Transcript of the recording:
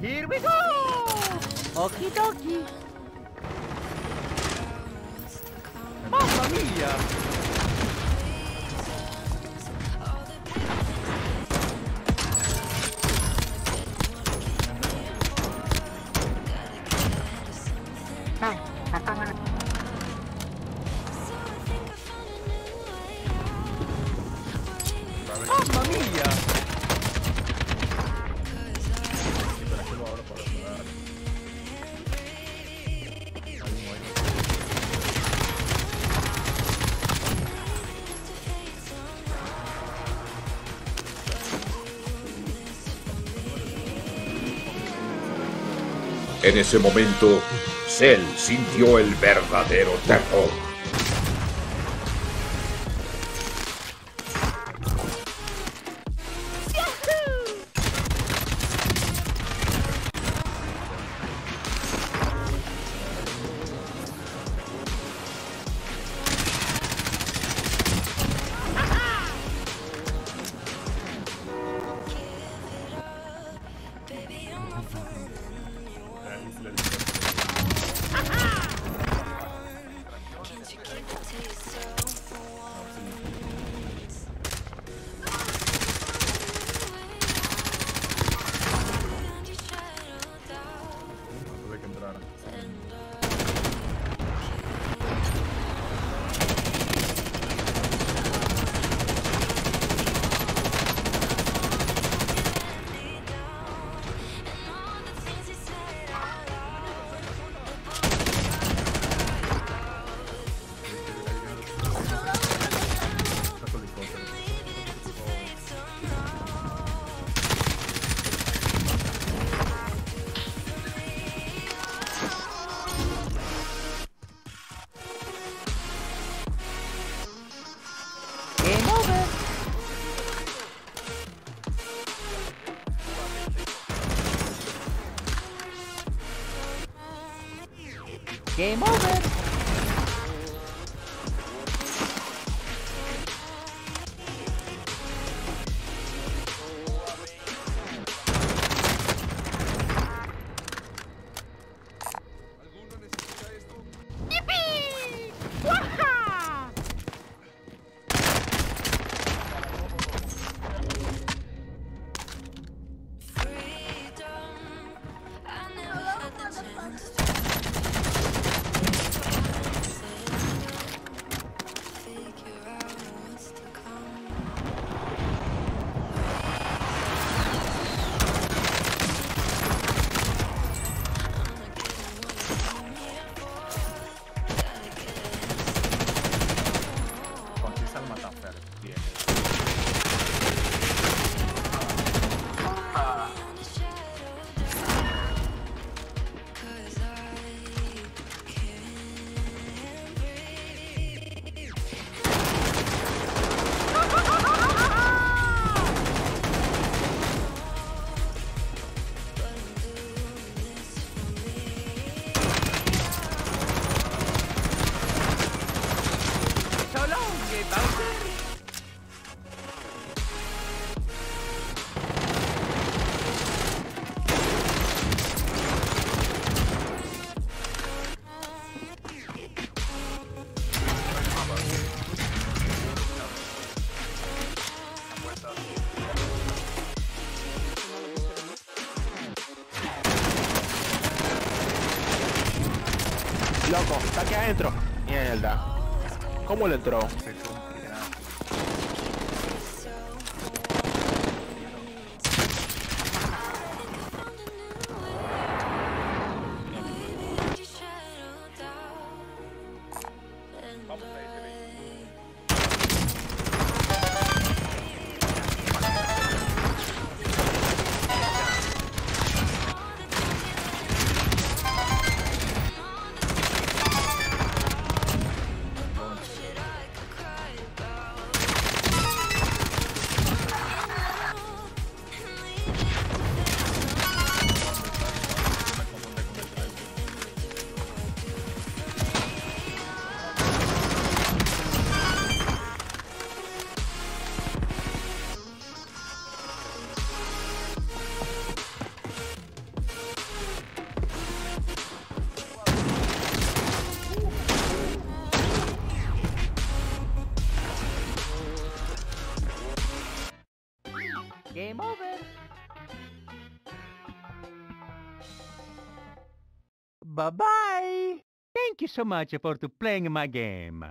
Here we go! Okie dokie! Mamma mia! Mia! En ese momento, Cell sintió el verdadero terror. Game over! Loco, está aquí adentro. Mierda. ¿Cómo le entró? Game over. Bye bye. Thank you so much for playing my game.